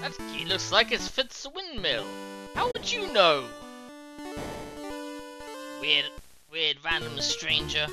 That key looks like it fits the windmill. How would you know? Weird, weird random stranger.